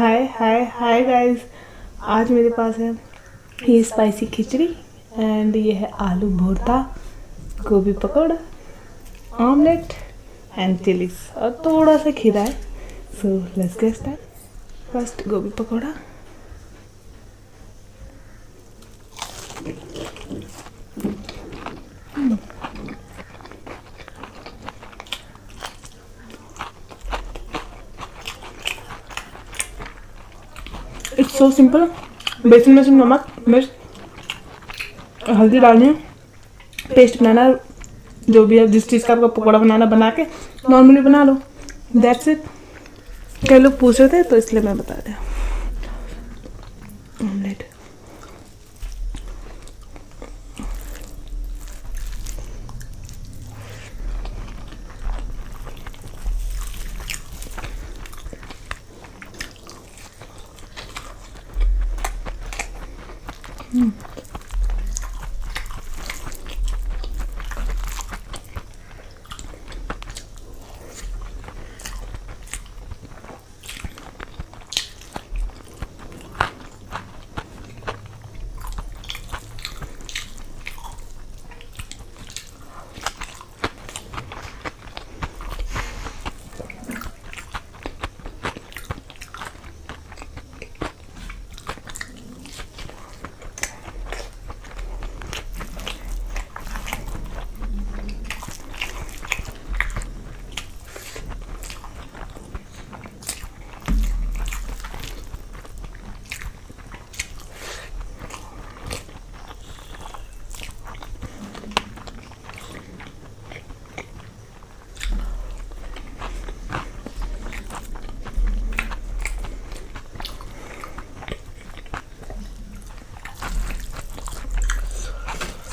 हाय हाय hi guys आज मेरे पास है ये स्पाइसी खिचड़ी एंड ये है आलू भरता, गोभी पकौड़ा ऑमलेट एंड चिलीस और थोड़ा सा खीरा है। So let's get start first gobhi pakoda. So simple बेसन में सिर्फ़ नमक, मिर्च, हल्दी डालनी है। पेस्ट बनाना जो भी है, जिस चीज़ का आपका पकौड़ा बनाना बना के, नॉर्मली बना लो। दैट्स इट कई लोग पूछ रहे थे तो इसलिए मैं बता दें हूँ।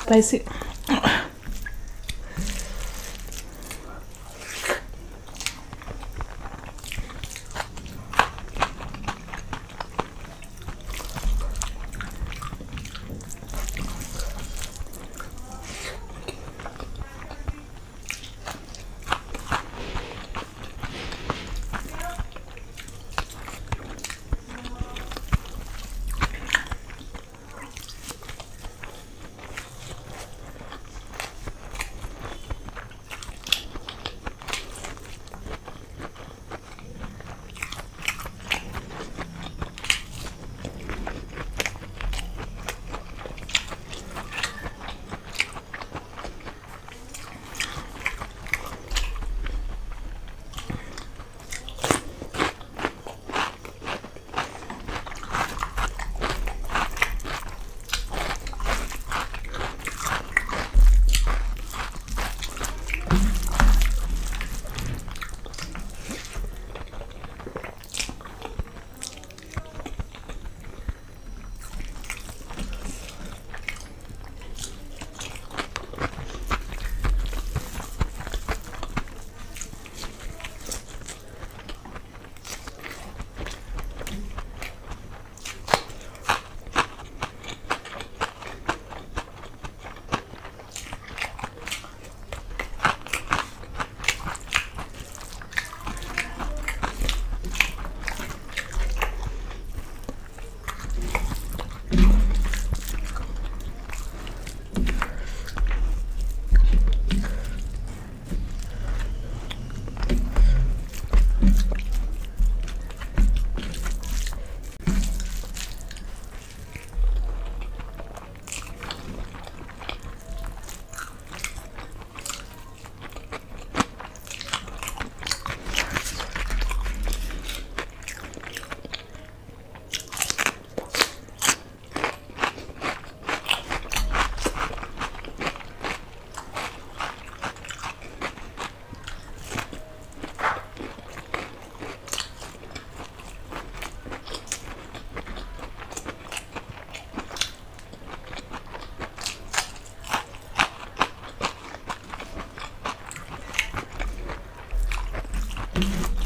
Omelette spicy Mm-hmm.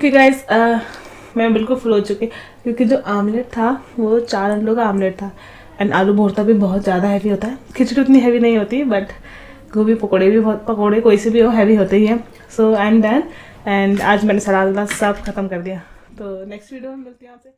Okay guys मैं बिल्कुल फुल हो चुकी क्योंकि जो आमलेट था, वो चार अंडों का आमलेट था। एंड आलू भोरता भी बहुत ज़्यादा हैवी होता है। खिचड़ी उतनी हैवी नहीं होती बट गोभी पकौड़े भी बहुत, पकौड़े कोई से भी वो हैवी होते ही हैं। So I am done and आज मैंने सलाद सब ख़त्म कर दिया। तो नेक्स्ट वीडियो में मिलती हैं आपसे।